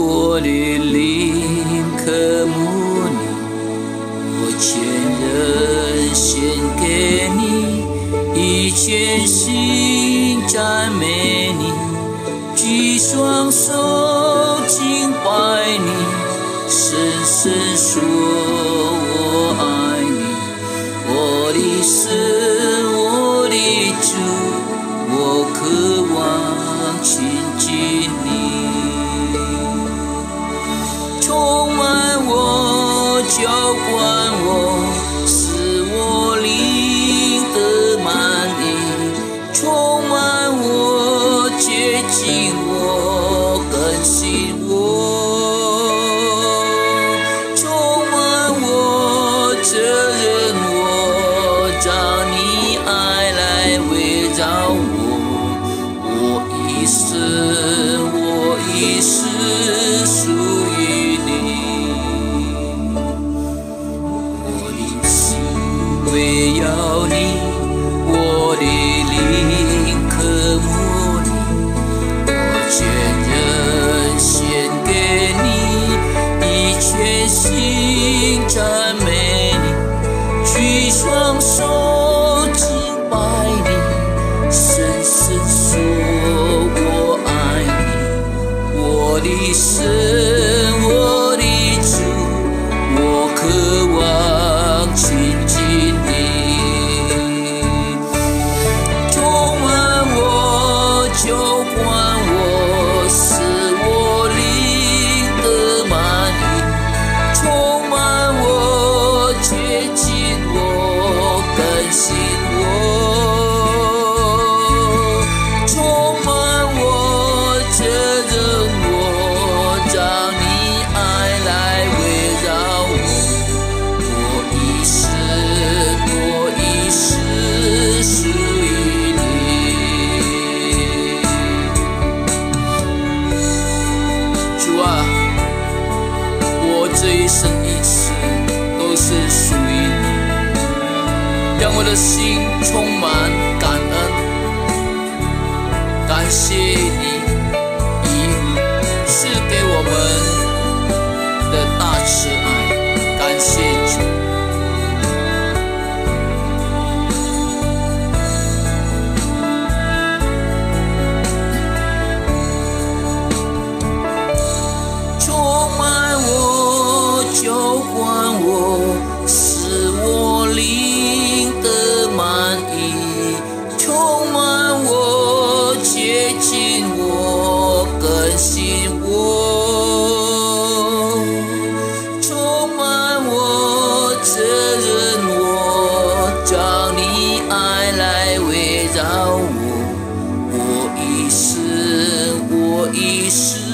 我的灵渴慕你，我全人献给你，以全心赞美你，举双手敬拜你，深深说我爱你，我的神，我的主，我渴望祈。你是我一世 see 的心充满感恩感谢你。将你爱来围绕我，我一生，我一世。